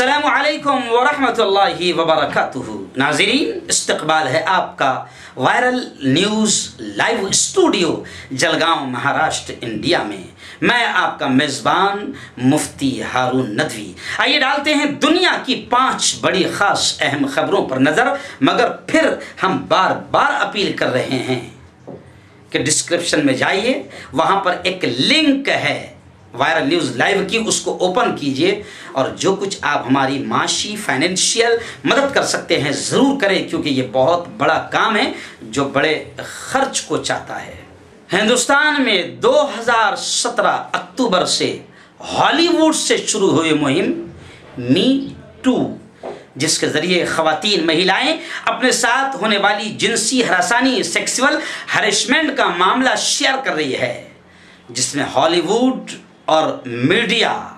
السلام علیکم ورحمۃ اللہ وبرکاتہ۔ ناظرین، استقبال ہے آپ کا viral news live studio Jalgaon Maharashtra India میں۔ میں آپ کا میزبان مفتی ہارون ندوی۔ آئیے ڈالتے ہیں دنیا کی پانچ بڑی خاص اہم خبروں پر نظر، مگر پھر ہم بار بار اپیل کر رہے ہیں کہ ڈسکرپشن میں جائیے۔ وہاں پر ایک لنک ہے۔ وائرل نیوز لائیو کی، اس کو اوپن کیجیے اور جو کچھ آپ ہماری معاشی فائنینشیل مدد کر سکتے ہیں ضرور کریں، کیونکہ یہ بہت بڑا کام ہے جو بڑے خرچ کو چاہتا ہے۔ ہندوستان میں دو ہزار سترہ اکتوبر سے ہالی ووڈ سے شروع ہوئی مہم می ٹو، جس کے ذریعے خواتین، مہیلائیں اپنے ساتھ ہونے والی جنسی ہراسانی، سیکسول ہریشمنٹ کا معاملہ شیئر کر رہی ہے، جس میں ہالی ووڈ اور میڈیا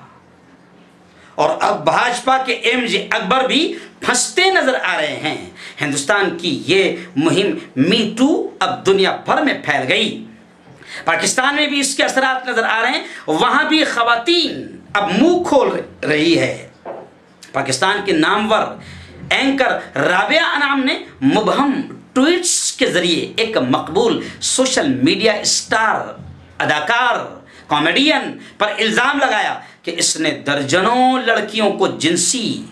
اور اب بھاجپا کے ایم جے اکبر بھی پھنستے نظر آ رہے ہیں۔ ہندوستان کی یہ مہم می ٹو اب دنیا بھر میں پھیل گئی۔ پاکستان میں بھی اس کے اثرات نظر آ رہے ہیں۔ وہاں بھی خواتین اب منہ کھول رہی ہے۔ پاکستان کے نامور اینکر رابعہ انعام نے مبہم ٹویٹس کے ذریعے ایک مقبول سوشل میڈیا اسٹار، اداکار کامیڈین پر الزام لگایا کہ اس نے درجنوں لڑکیوں کو جنسی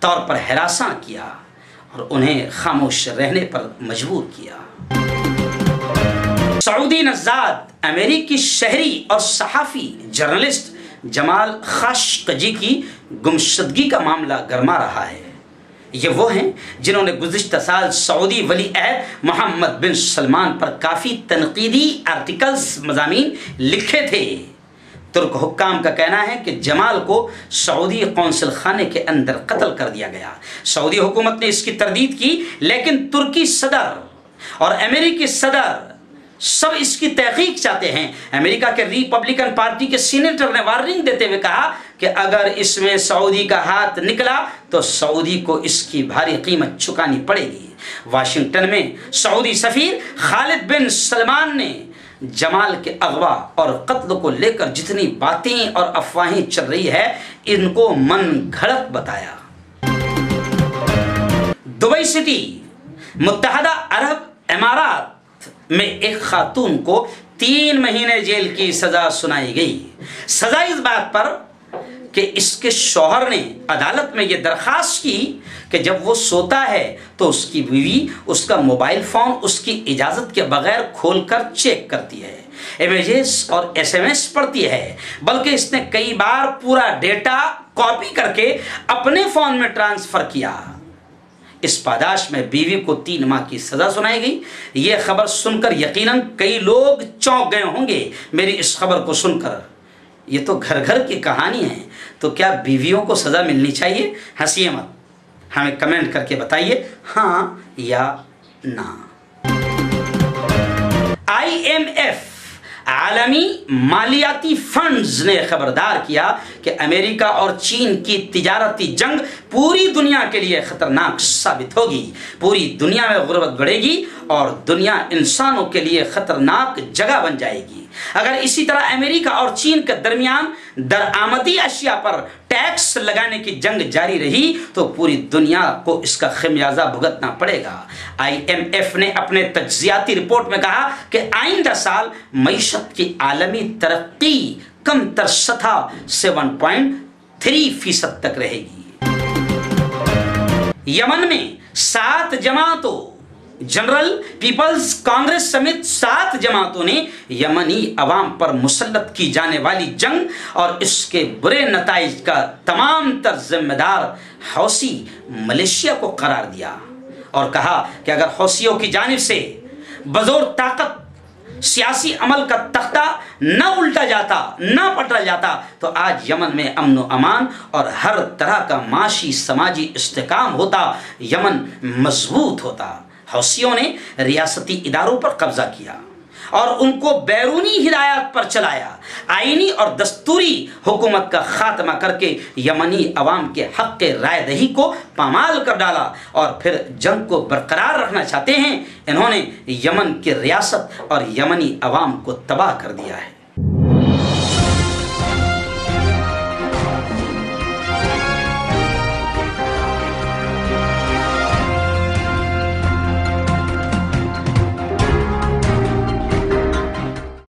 طور پر ہراساں کیا اور انہیں خاموش رہنے پر مجبور کیا۔ سعودی نژاد، امریکی شہری اور صحافی جرنلسٹ جمال خاشقجی کی گمشدگی کا معاملہ گرما رہا ہے۔ یہ وہ ہیں جنہوں نے گزشتہ سال سعودی ولی عہد محمد بن سلمان پر کافی تنقیدی آرٹیکلز مضامین لکھے تھے۔ ترک حکام کا کہنا ہے کہ جمال کو سعودی قونصل خانے کے اندر قتل کر دیا گیا۔ سعودی حکومت نے اس کی تردید کی، لیکن ترکی صدر اور امریکی صدر سب اس کی تحقیق چاہتے ہیں۔ امریکہ کے ریپبلکن پارٹی کے سینیٹر نے وارننگ دیتے ہوئے کہا کہ اگر اس میں سعودی کا ہاتھ نکلا تو سعودی کو اس کی بھاری قیمت چکانی پڑے گی۔ واشنگٹن میں سعودی سفیر خالد بن سلمان نے جمال کے اغوا اور قتل کو لے کر جتنی باتیں اور افواہیں چل رہی ہے، ان کو من گھڑت بتایا۔ دبئی سٹی، متحدہ عرب امارات میں ایک خاتون کو تین مہینے جیل کی سزا سنائی گئی۔ سزا اس بات پر کہ اس کے شوہر نے عدالت میں یہ درخواست کی کہ جب وہ سوتا ہے تو اس کی بیوی اس کا موبائل فون اس کی اجازت کے بغیر کھول کر چیک کرتی ہے۔ امیجز اور ایس ایم ایس پڑھتی ہے، بلکہ اس نے کئی بار پورا ڈیٹا کاپی کر کے اپنے فون میں ٹرانسفر کیا۔ اس پاداش میں بیوی کو تین ماہ کی سزا سنائی گئی۔ یہ خبر سن کر یقیناً کئی لوگ چونک گئے ہوں گے۔ میری اس خبر کو سن کر۔ یہ تو گھر گھر کی کہانی ہے، تو کیا بیویوں کو سزا ملنی چاہیے؟ ہنسی مت۔ ہمیں کمنٹ کر کے بتائیے ہاں یا نہ۔ آئی ایم ایف، عالمی مالیاتی فنڈز نے خبردار کیا کہ امریکہ اور چین کی تجارتی جنگ پوری دنیا کے لیے خطرناک ثابت ہوگی۔ پوری دنیا میں غربت بڑھے گی اور دنیا انسانوں کے لیے خطرناک جگہ بن جائے گی۔ اگر اسی طرح امریکہ اور چین کے درمیان درآمدی اشیاء پر ٹیکس لگانے کی جنگ جاری رہی، تو پوری دنیا کو اس کا خمیازہ بھگتنا پڑے گا۔ آئی ایم ایف نے اپنے تجزیاتی رپورٹ میں کہا کہ آئندہ سال معیشت کی عالمی ترقی کم تر سطح سیون پوائنٹ تھری فیصد تک رہے گی۔ یمن میں سات جماعتوں جنرل پیپلز کانگریس سمیت سات جماعتوں نے یمنی عوام پر مسلط کی جانے والی جنگ اور اس کے برے نتائج کا تمام تر ذمہ دار حوثی ملیشیا کو قرار دیا اور کہا کہ اگر حوثیوں کی جانب سے بزور طاقت سیاسی عمل کا تختہ نہ الٹا جاتا، نہ پٹل جاتا، تو آج یمن میں امن و امان اور ہر طرح کا معاشی سماجی استحکام ہوتا، یمن مضبوط ہوتا۔ حوثیوں نے ریاستی اداروں پر قبضہ کیا اور ان کو بیرونی ہدایات پر چلایا۔ آئینی اور دستوری حکومت کا خاتمہ کر کے یمنی عوام کے حق کے رائے دہی کو پامال کر ڈالا اور پھر جنگ کو برقرار رکھنا چاہتے ہیں، انہوں نے یمن کی ریاست اور یمنی عوام کو تباہ کر دیا ہے۔